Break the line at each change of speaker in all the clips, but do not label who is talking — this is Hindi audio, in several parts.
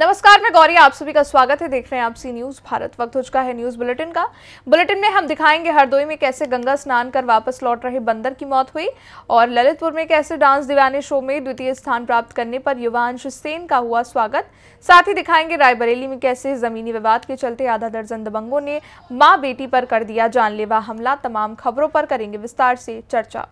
नमस्कार, मैं गौरी, आप सभी का स्वागत है। देख रहे हैं आप सी न्यूज़, भारत वक्त हो चुका है न्यूज़ बुलेटिन का। बुलेटिन में हम दिखाएँगे हरदोई में कैसे गंगा स्नान कर वापस लौट रहे बंदर की मौत हुई और ललितपुर में कैसे डांस दीवाने शो में द्वितीय स्थान प्राप्त करने पर युवांश सेन का हुआ स्वागत। साथ ही दिखाएँगे रायबरेली में कैसे जमीनी विवाद के चलते आधा दर्जन दबंगों ने माँ बेटी पर कर दिया जानलेवा हमला। तमाम खबरों पर करेंगे विस्तार से चर्चा।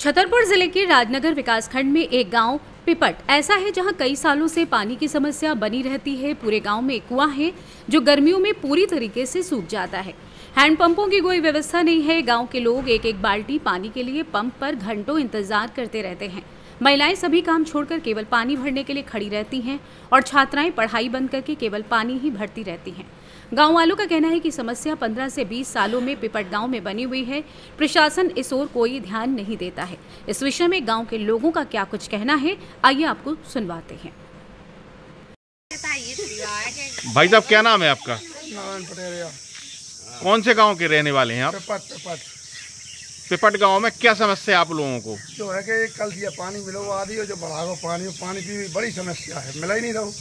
छतरपुर ज़िले के राजनगर विकासखंड में एक गाँव पिपट। ऐसा है जहाँ कई सालों से पानी की समस्या बनी रहती है, पूरे गाँव में कुआँ है, जो गर्मियों में पूरी तरीके से सूख जाता है। हैंडपंपों की कोई व्यवस्था नहीं है, गाँव के लोग एक एक बाल्टी पानी के लिए पंप पर घंटों इंतज़ार करते रहते हैं। महिलाएँ सभी काम छोड़कर केवल पानी भरने के लिए खड़ी रहती हैं और छात्राएँ पढ़ाई बंद करके केवल पानी ही भरती रहती हैं। गाँव वालों का कहना है कि समस्या 15 से 20 सालों में पिपट गाँव में बनी हुई है। प्रशासन इस ओर कोई ध्यान नहीं देता है। इस विषय में गाँव के लोगों का क्या कुछ कहना है आइए आपको सुनवाते हैं।
भाई साहब क्या नाम है आपका?
नारायण पटेरिया
कौन से गाँव के रहने वाले हैं आप?
पेपट पेपट।
पिपट गाँव में क्या समस्या है आप लोगों को?
जो है कि कल दिया पानी मिलो आदि हो जो बढ़ाओ पानी पानी की बड़ी समस्या है। मिला ही नहीं रहो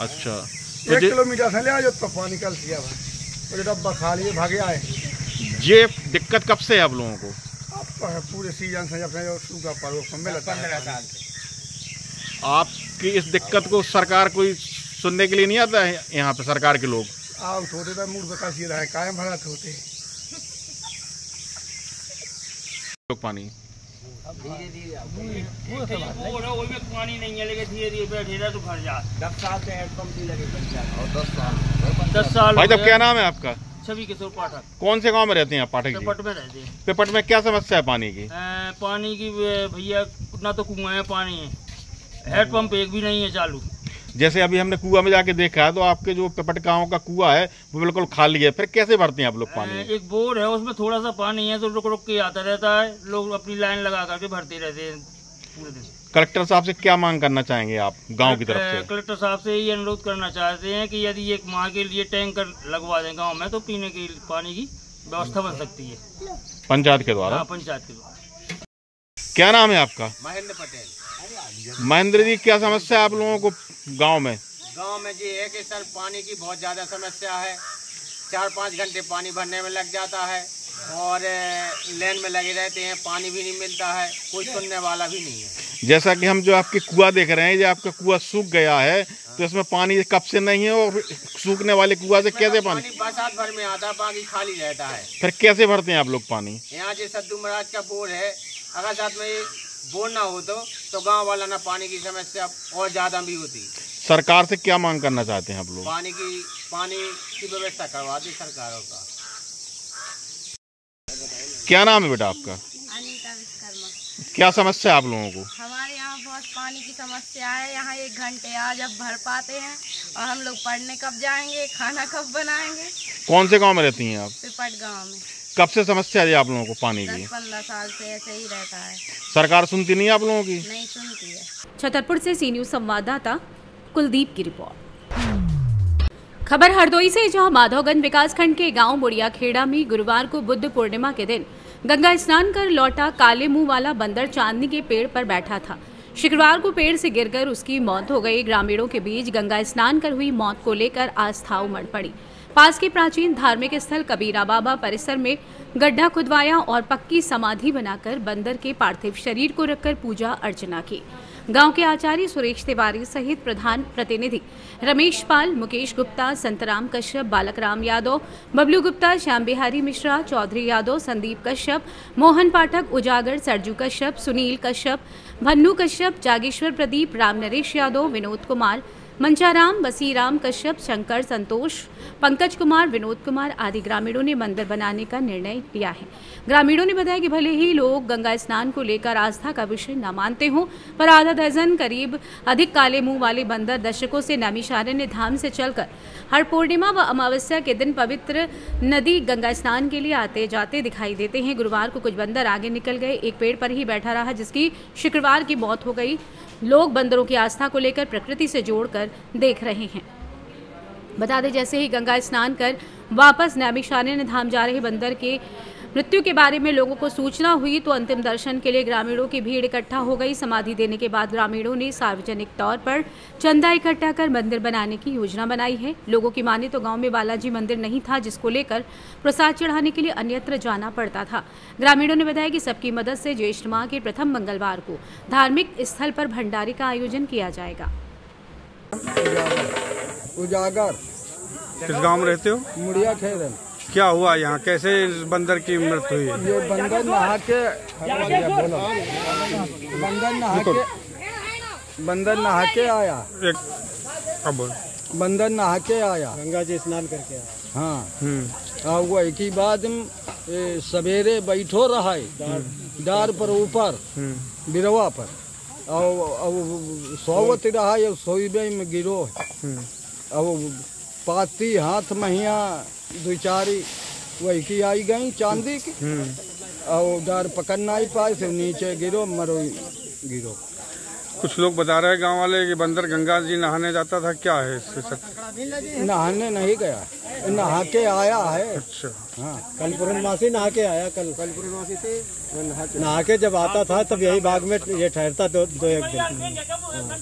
अच्छा।
एक किलोमीटर से ले आ जो तो पानी कल दिया भाई डब्बा खा लिए भागे आए।
ये दिक्कत कब से है आप लोगों को?
तो पूरे सीज़न से जब सूखा
आपकी इस दिक्कत को सरकार कोई सुनने के लिए नहीं आता है यहाँ पे सरकार के लोग?
आओ छोटे तो मूड रहा है कायम भरा होते
लोग पानी।
वो धीरे पानी नहीं है लेकिन धीरे धीरे बैठे तो घर जा दस साल से हैंडपम्प की लगे दस साल दस साल
भाई साहब क्या नाम है आपका
छवि किशोर पाठक
कौन से गाँव में रहते हैं आप पाठक जी
पेपट में रहते हैं
पेपट में क्या समस्या है पानी की
पानी की भैया ना तो कुआ है पानी है हैंडपम्प एक भी नहीं है चालू
जैसे अभी हमने कुआ में जाके देखा है तो आपके जो पिपट गाँव का कुआ है वो बिल्कुल खाली है। फिर कैसे भरते हैं आप लोग पानी?
एक बोर है उसमें थोड़ा सा पानी है तो रुक रुक के आता रहता है। लोग अपनी लाइन लगा करके भरते रहते हैं पूरे दिन।
कलेक्टर साहब से क्या मांग करना चाहेंगे आप गाँव की तरफ़ से?
कलेक्टर साहब से ये अनुरोध करना चाहते हैं कि यदि एक माह के लिए टैंकर लगवा दें गाँव में तो पीने के पानी की व्यवस्था बन सकती है।
पंचायत के द्वारा?
हाँ पंचायत के द्वारा।
क्या नाम है आपका?
महेंद्र पटेल।
महेंद्र जी क्या समस्या है आप लोगों को गाँव में?
गाँव में जी है कि सर पानी की बहुत ज़्यादा समस्या है। चार पाँच घंटे पानी भरने में लग जाता है और लेन में लगे रहते हैं पानी भी नहीं मिलता है कोई सुनने वाला भी नहीं है।
जैसा कि हम जो आपके कुआ देख रहे हैं ये आपका कुआ सूख गया है तो इसमें पानी कब से नहीं है और सूखने वाले कुआ से कैसे पानी
बरसात भर में आता है बाकी खाली रहता है।
फिर कैसे भरते हैं आप लोग पानी?
यहाँ जो सद्दू महाराज का बोर है अगर साथ में बोर ना हो तो तो गाँव वाला ना पानी की समस्या और ज़्यादा भी होती।
सरकार से क्या मांग करना चाहते हैं आप लोग?
पानी की पानी की व्यवस्था करवा दी सरकारों का।
क्या नाम है बेटा आपका?
अनीता
क्या समस्या है आप लोगों को?
हमारे यहाँ बहुत पानी की समस्या है। यहाँ एक घंटे आज अब भर पाते हैं और हम लोग पढ़ने कब जाएँगे खाना कब बनाएँगे?
कौन से गाँव में रहती हैं आप?
पिपट गाँव में।
कब से समस्या है आप लोगों को पानी की?
पंद्रह साल से ऐसे ही रहता है।
सरकार सुनती नहीं आप लोगों की?
नहीं सुनती है।
छतरपुर से सी न्यूज़ संवाददाता कुलदीप की रिपोर्ट। खबर हरदोई से जहाँ माधवगंज विकासखंड के गाँव बुढ़िया खेड़ा में गुरुवार को बुद्ध पूर्णिमा के दिन गंगा स्नान कर लौटा काले मुँह वाला बंदर चांदनी के पेड़ पर बैठा था। शुक्रवार को पेड़ से गिरकर उसकी मौत हो गई। ग्रामीणों के बीच गंगा स्नान कर हुई मौत को लेकर आस्था उमड़ पड़ी। पास के प्राचीन धार्मिक स्थल कबीरा बाबा परिसर में गड्ढा खुदवाया और पक्की समाधि बनाकर बंदर के पार्थिव शरीर को रखकर पूजा अर्चना की। गाँव के आचार्य सुरेश तिवारी सहित प्रधान प्रतिनिधि रमेश पाल, मुकेश गुप्ता, संतराम कश्यप बालक राम यादव, बबलू गुप्ता श्याम बिहारी मिश्रा, चौधरी यादव, संदीप कश्यप, मोहन पाठक, उजागर, सरजू कश्यप, सुनील कश्यप, भन्नू कश्यप, जागेश्वर प्रदीप, राम नरेश यादव, विनोद कुमार मंचाराम, बसीराम, कश्यप, शंकर, संतोष, पंकज कुमार, विनोद कुमार आदि ग्रामीणों ने मंदिर बनाने का निर्णय लिया है। ग्रामीणों ने बताया कि भले ही लोग गंगा स्नान को लेकर आस्था का विषय न मानते हों, पर आधा दर्जन करीब अधिक काले मुँह वाले बंदर दशकों से नैमिषारण्य धाम से चलकर हर पूर्णिमा व अमावस्या के दिन पवित्र नदी गंगा स्नान के लिए आते जाते दिखाई देते हैं। गुरुवार को कुछ बंदर आगे निकल गए। एक पेड़ पर ही बैठा रहा, जिसकी शुक्रवार की मौत हो गई। लोग बंदरों की आस्था को लेकर प्रकृति से जोड़कर देख रहे हैं। बता दें, जैसे ही गंगा स्नान कर वापस नैमिषारण्य धाम जा रहे बंदर के मृत्यु के बारे में लोगों को सूचना हुई तो अंतिम दर्शन के लिए ग्रामीणों की भीड़ इकट्ठा हो गई। समाधि देने के बाद ग्रामीणों ने सार्वजनिक तौर पर चंदा इकट्ठा कर मंदिर बनाने की योजना बनाई है। लोगों की माने तो गाँव में बालाजी मंदिर नहीं था जिसको लेकर प्रसाद चढ़ाने के लिए अन्यत्र जाना पड़ता था। ग्रामीणों ने बताया कि सबकी मदद से ज्येष्ठ माह के प्रथम मंगलवार को धार्मिक स्थल पर भंडारे का आयोजन किया जाएगा।
उजागर।
किस गाँव में रहते हो?
मुड़िया खेरन
क्या हुआ यहाँ? कैसे इस बंदर की मृत्यु हुई?
ये बंदर नहा के बंदर नहा के बंदर नहा के आया।
एक अब
बंदर नहा के आया।
गंगा जी स्नान करके आया।
हाँ।
हम्म।
और वो एक ही बाद सवेरे बैठो रहा है। डार पर ऊपर
हम्म।
बिरवा पर। और सोवत रहा है सोईबे में गिरो है।
हम्म।
अब पाती हाथ महिया दो चार वही की आई गई चांदी की।
हम्म।
और डर पकड़ ना ही पाए फिर नीचे गिरो मरो गिरो।
कुछ लोग बता रहे हैं गाँव वाले कि बंदर गंगा जी नहाने जाता था क्या है इससे
नहाने नहीं गया। नहा के आया है।
अच्छा।
हाँ
कल पूर्णमासी नहा के आया कल। कल पूर्णमासी से नहा के जब आता था तब यही बाग में ये ठहरता दो, दो एक दिन।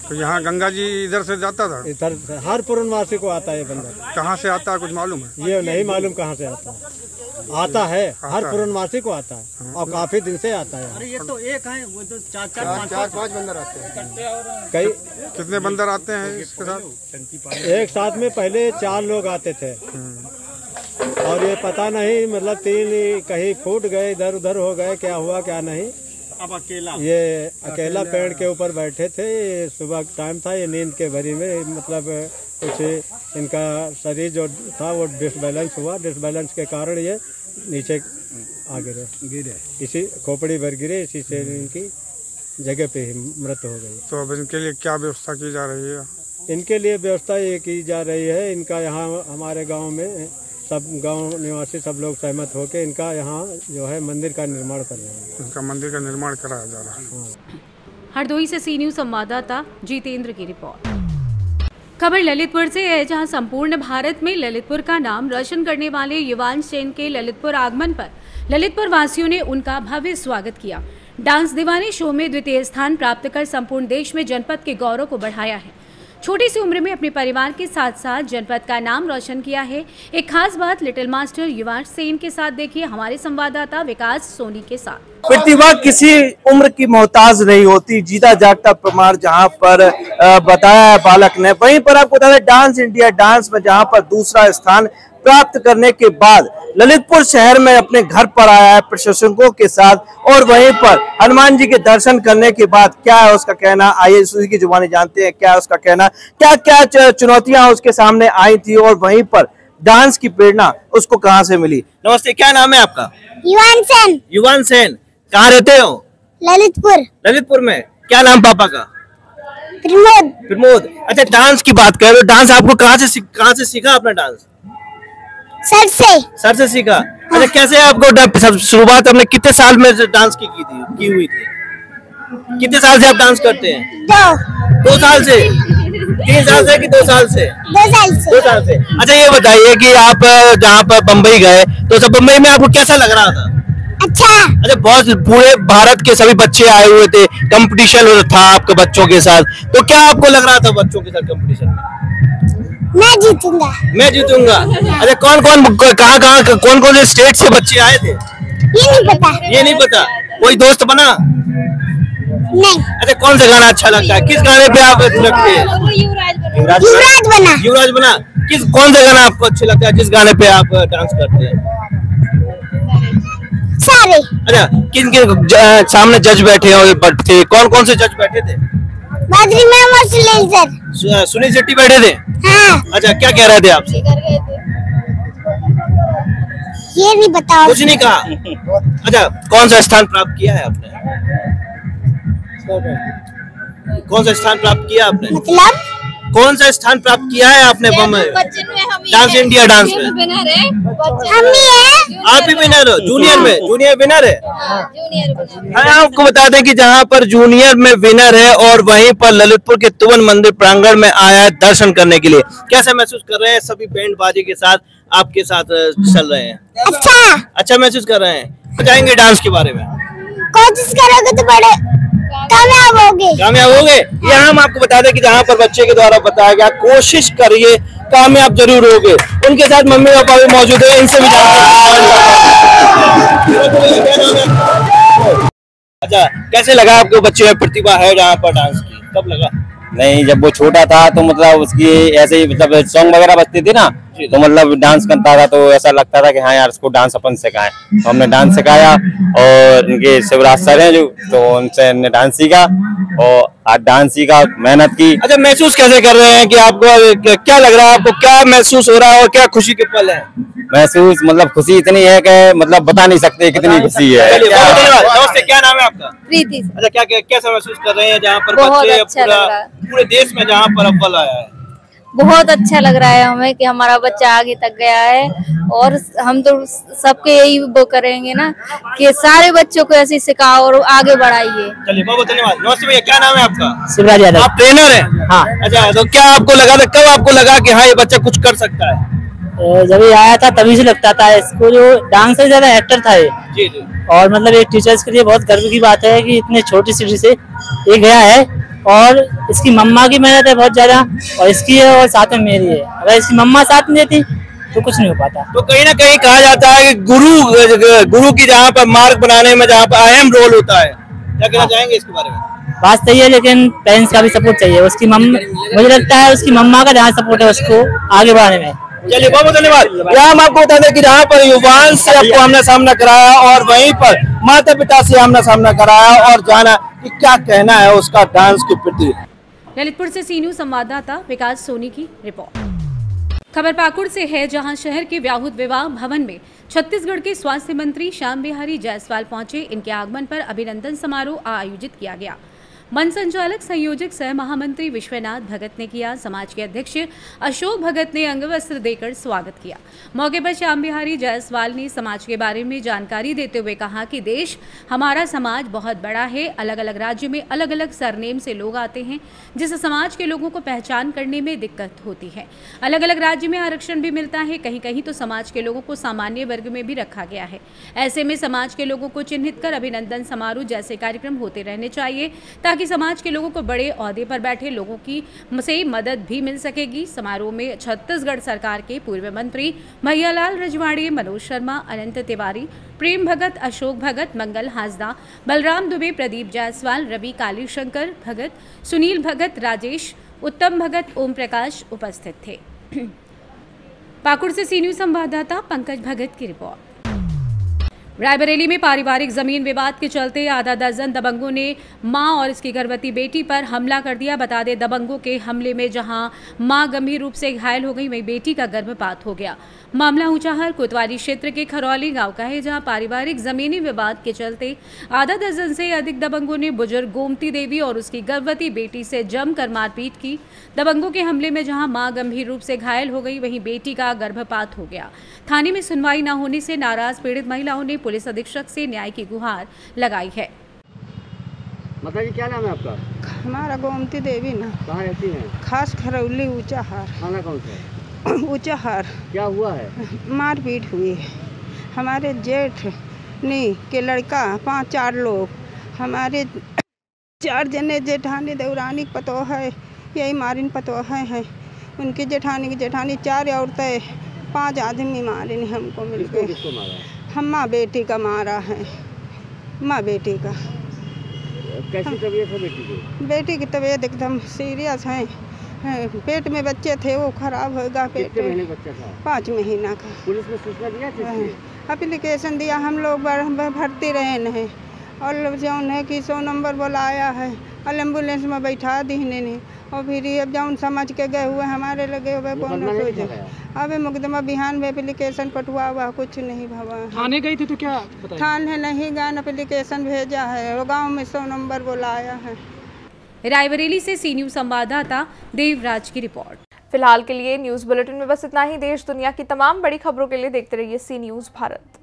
तो यहाँ गंगा जी इधर से जाता था?
इधर हर पूर्णमासी को आता है ये बंदर।
कहाँ से आता है कुछ मालूम है?
ये नहीं मालूम कहाँ से आता है। आता है हर पूर्णमासी को आता है। और काफ़ी दिन से आता है।
ये तो एक है वो तो चार चार
चार पाँच बंदर आते हैं।
कई
कितने बंदर आते हैं इसके साथ?
एक साथ में पहले चार लोग आते थे। और ये पता नहीं मतलब तीन कहीं फूट गए इधर उधर हो गए क्या हुआ क्या नहीं।
अब अकेला।
ये अकेला पेड़ के ऊपर बैठे थे सुबह टाइम था ये नींद के भरी में मतलब कुछ इनका शरीर जो था वो डिसबैलेंस हुआ। डिसबैलेंस के कारण ये नीचे आ गिरे
गिरे।
इसी खोपड़ी भर गिरे इसी से इनकी जगह पे ही मृत हो गई।
तो अब इनके लिए क्या व्यवस्था की जा रही है?
इनके लिए व्यवस्था ये की जा रही है इनका यहाँ हमारे गाँव में सब गाँव निवासी सब लोग सहमत होकर इनका यहाँ जो है मंदिर का निर्माण कर रहे हैं।
इनका मंदिर का निर्माण कराया जा रहा है।
हरदोई से सी न्यूज़ संवाददाता जितेंद्र की रिपोर्ट। खबर ललितपुर से है जहाँ संपूर्ण भारत में ललितपुर का नाम रोशन करने वाले युवान सेन के ललितपुर आगमन पर ललितपुर वासियों ने उनका भव्य स्वागत किया। डांस दीवाने शो में द्वितीय स्थान प्राप्त कर संपूर्ण देश में जनपद के गौरव को बढ़ाया है। छोटी सी उम्र में अपने परिवार के साथ साथ जनपद का नाम रोशन किया है। एक खास बात, लिटिल मास्टर युवा सेन के साथ देखिए हमारे संवाददाता विकास सोनी के साथ।
प्रतिभा किसी उम्र की मोहताज नहीं होती, जीता जागता प्रमाण जहाँ पर बताया है बालक ने। वहीं पर आपको बता दें, डांस इंडिया डांस में जहाँ पर दूसरा स्थान प्राप्त करने के बाद ललितपुर शहर में अपने घर पर आया है प्रशंसकों के साथ और वहीं पर हनुमान जी के दर्शन करने के बाद क्या है उसका कहना? आइए उसी की जुबानी जानते हैं क्या है उसका कहना। क्या क्या चुनौतियाँ उसके सामने आई थी और वहीं पर डांस की प्रेरणा उसको कहाँ से मिली? नमस्ते क्या नाम है आपका?
युवान सेन।
युवान सेन कहाँ रहते हो?
ललितपुर।
ललितपुर में। क्या नाम पापा का?
प्रमोद।
प्रमोद। अच्छा डांस की बात कर रहे हो। डांस आपको कहाँ से कहाँ से सीखा अपना डांस?
सर से
सर से सीखा। अच्छा कैसे आपको शुरुआत आपने कितने साल में डांस की की थी की हुई थी? कितने साल से आप डांस करते हैं?
दो।
दो साल से? तीन साल से कि दो साल से?
दो साल से।
दो साल से। अच्छा ये बताइए कि आप जहाँ पर बम्बई गए तो सब बम्बई में आपको कैसा लग रहा था?
अच्छा।
अच्छा बहुत पूरे भारत के सभी बच्चे आए हुए थे कंपटीशन था आपके बच्चों के साथ। तो क्या आपको लग रहा था बच्चों के साथ कंपटीशन में?
मैं जीतूँगा।
मैं जीतूँगा। अच्छा कौन कौन कहाँ कहाँ कौन कौन से स्टेट से बच्चे आए थे?
ये नहीं पता।
ये नहीं पता। कोई दोस्त बना?
नहीं।
अच्छा कौन सा गाना अच्छा लगता है? किस गाने पे आप अच्छे लगते हैं? युवराज
युवराज बना।
युवराज बना। किस कौन सा गाना आपको अच्छा लगता है? जिस गाने पे आप डांस करते हैं?
सारे।
अच्छा किन किन सामने जज बैठे और ब- कौन कौन से जज बैठे थे?
बद्री में और सुनील सर।
सुनील शेट्टी बैठे थे?
हाँ।
अच्छा क्या कह रहे थे आपसे
ये नहीं बताओ।
कुछ नहीं कहा। अच्छा कौन सा स्थान प्राप्त किया है आपने? कौन सा स्थान प्राप्त किया आपने?
मतलब?
कौन सा स्थान प्राप्त किया है आपने बम डांस इंडिया डांस में।
हम ही है।
आप ही विनर हो जूनियर में जूनियर विनर है? हाँ आपको बता दें कि जहाँ पर जूनियर में विनर है और वहीं पर ललितपुर के तुवन मंदिर प्रांगण में आया है दर्शन करने के लिए। कैसा महसूस कर रहे हैं सभी बैंड बाजी के साथ आपके साथ चल रहे हैं?
अच्छा।
अच्छा महसूस कर रहे हैं। बताएँगे डांस के बारे में।
कोशिश करोगे तो बड़े कामयाब होगे।
कामयाब हो गए ये हम आपको बता दें कि जहाँ पर बच्चे के द्वारा बताया गया कोशिश करिए कामयाब ज़रूर होगे। उनके साथ मम्मी पापा भी मौजूद है इनसे भी जानते अच्छा कैसे लगा आपको बच्चे में प्रतिभा है जहाँ पर डांस की? कब लगा?
नहीं जब वो छोटा था तो मतलब उसकी ऐसे ही मतलब सॉन्ग वगैरह बजती थे ना तो मतलब डांस करता था तो ऐसा लगता था कि हाँ यार इसको डांस अपन सिखाएँ। तो हमने डांस सिखाया और इनके शिवराज सर हैं जो तो उनसे हमने डांस सीखा और आज डांस सीखा मेहनत की।
अच्छा महसूस कैसे कर रहे हैं कि आपको क्या लग रहा है आपको? क्या महसूस हो रहा है और क्या खुशी के पल है?
महसूस मतलब खुशी इतनी है कि मतलब बता नहीं सकते कितनी खुशी है।
नमस्ते क्या नाम है आपका?
प्रीति
अच्छा क्या क्या कैसा महसूस कर रहे हैं जहाँ पर बच्चे
अच्छा।
पूरे देश में जहाँ पर अव्वल आया है?
बहुत अच्छा लग रहा है हमें कि हमारा बच्चा आगे तक गया है और हम तो सबके यही वो करेंगे ना कि सारे बच्चों को ऐसे सिखाओ और आगे बढ़ाइए।
चलिए बहुत बहुत धन्यवाद। नमस्ते भैया क्या नाम है आपका?
शिवराज यादव।
आप ट्रेनर हैं?
हाँ।
अच्छा तो क्या आपको लगा था कब आपको लगा कि हाँ ये बच्चा कुछ कर सकता है?
जब ये आया था तभी से लगता था इसको जो डांस से ज़्यादा एक्टर था ये।
जी जी।
और मतलब एक टीचर्स के लिए बहुत गर्व की बात है कि इतने छोटी सिटी से ये गया है। और इसकी मम्मा की मेहनत है बहुत ज़्यादा और इसकी है और साथ में मेरी है। अगर इसकी मम्मा साथ में देती तो कुछ नहीं हो पाता।
तो कहीं ना कहीं कहा जाता है कि गुरु गुरु की जहाँ पर मार्ग बनाने में जहाँ पर अहम रोल होता है। क्या कहना चाहेंगे इसके बारे में?
बात सही है लेकिन पेरेंट्स का भी सपोर्ट चाहिए। उसकी मम्मा मुझे लगता है उसकी मम्मा का जहाँ सपोर्ट है उसको आगे बढ़ाने में।
चलिए बहुत बहुत धन्यवाद। यहाँ हम आपको बता दें कि जहाँ पर युवान से आपको आमना सामना कराया और वहीं पर माता पिता से आमना सामना कराया और जाना कि क्या कहना है उसका डांस के प्रति?
ललितपुर से सी संवाददाता विकास सोनी की रिपोर्ट। खबर पाकुड़ से है, जहाँ शहर के व्याहुत विवाह भवन में छत्तीसगढ़ के स्वास्थ्य मंत्री श्याम बिहारी जायसवाल पहुँचे। इनके आगमन पर अभिनंदन समारोह आयोजित किया गया। मन संचालक संयोजक सह महामंत्री विश्वनाथ भगत ने किया, समाज के अध्यक्ष अशोक भगत ने अंगवस्त्र देकर स्वागत किया। मौके पर श्याम बिहारी जायसवाल ने समाज के बारे में जानकारी देते हुए कहा कि देश, हमारा समाज बहुत बड़ा है अलग अलग राज्य में अलग अलग सरनेम से लोग आते हैं जिससे समाज के लोगों को पहचान करने में दिक्कत होती है। अलग अलग राज्य में आरक्षण भी मिलता है कहीं कहीं तो समाज के लोगों को सामान्य वर्ग में भी रखा गया है। ऐसे में समाज के लोगों को चिन्हित कर अभिनंदन समारोह जैसे कार्यक्रम होते रहने चाहिए, ताकि समाज के लोगों को बड़े अहदे पर बैठे लोगों की से मदद भी मिल सकेगी। समारोह में छत्तीसगढ़ सरकार के पूर्व मंत्री भैयालाल रजवाड़े, मनोज शर्मा, अनंत तिवारी, प्रेम भगत, अशोक भगत, मंगल हाजदा बलराम दुबे, प्रदीप जायसवाल, रवि कालीशंकर भगत, सुनील भगत, राजेश, उत्तम भगत, ओम प्रकाश उपस्थित थे। पाकुड़ से सी संवाददाता पंकज भगत की रिपोर्ट। रायबरेली में पारिवारिक ज़मीन विवाद के चलते आधा दर्जन दबंगों ने माँ और इसकी गर्भवती बेटी पर हमला कर दिया। बता दें, दबंगों के हमले में जहाँ माँ गंभीर रूप से घायल हो गई, वहीं बेटी का गर्भपात हो गया। मामला ऊंचाहर, कोतवाली क्षेत्र के खरौली गाँव का है, जहाँ पारिवारिक जमीनी विवाद के चलते आधा दर्जन से अधिक दबंगों ने बुज़ुर्ग गोमती देवी और उसकी गर्भवती बेटी से जमकर मारपीट की। दबंगों के हमले में जहाँ माँ गंभीर रूप से घायल हो गई, वहीं बेटी का गर्भपात हो गया। थाने में सुनवाई न होने से नाराज़ पीड़ित महिलाओं ने पुलिस अधीक्षक से न्याय की गुहार लगाई है।
माता जी क्या नाम है आपका?
हमारा गोमती देवी ना।
कहाँ रहती हैं?
खास खरौली ऊँचा हार।
खाना कौन सा है?
ऊँचा हार।
क्या हुआ है?
मारपीट हुई है। हमारे जेठ नी के लड़का पाँच चार लोग हमारे चार जने जेठानी देवरानी पतो है यही मारिन पतो है, है उनकी जेठानी की जेठानी चार औरतें पाँच आदमी मारिन हमको मिल
किसको किसको मारा? है
हम माँ बेटी का मारा है। माँ बेटी का।
कैसी तबीयत है बेटी की?
बेटी की तबीयत एकदम सीरियस है। है, पेट में बच्चे थे वो खराब होगा पेट
कितने महीने बच्चा था?
पाँच महीना का।
पुलिस में सूचना दिया लिए?
एप्लीकेशन दिया हम लोग भर्ती रहे हैं और जौन है कि सौ नंबर बुलाया है और एंबुलेंस में बैठा दी ने और फिर ये जौन समझ के गए हुए हमारे लगे हुए कौन अबे मुकदमा बिहान में एप्लीकेशन पटुआ हुआ कुछ नहीं भवा। है।
थाने गई थी तो क्या
थाने नहीं गए एप्लीकेशन भेजा है और गाँव में सौ नंबर बुलाया है।
रायबरेली से सी न्यूज़ संवाददाता देवराज की रिपोर्ट।
फ़िलहाल के लिए न्यूज़ बुलेटिन में बस इतना ही। देश दुनिया की तमाम बड़ी खबरों के लिए देखते रहिए सी न्यूज़ भारत।